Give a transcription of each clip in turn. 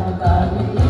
Bhagavad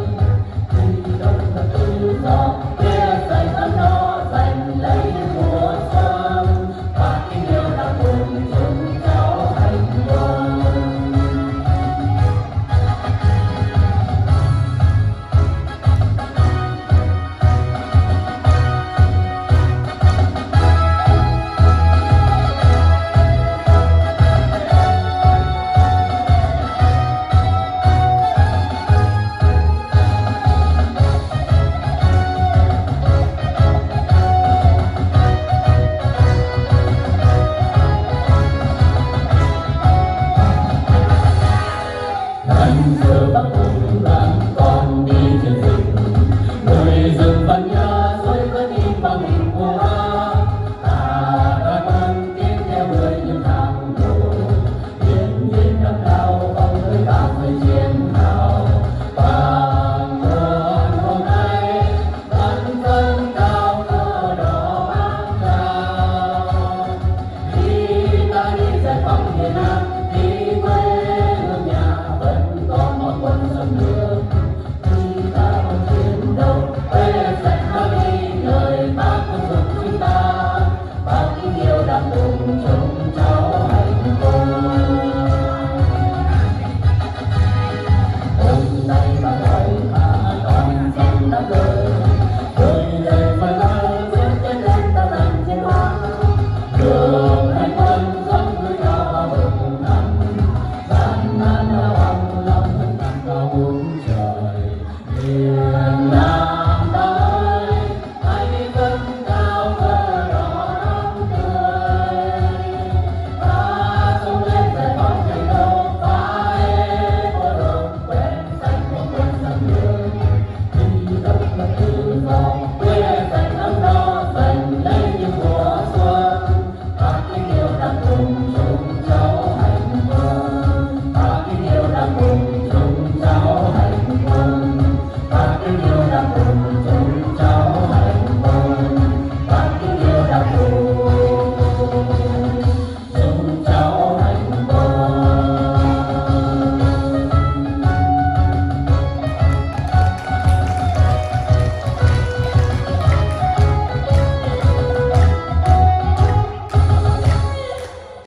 Lord.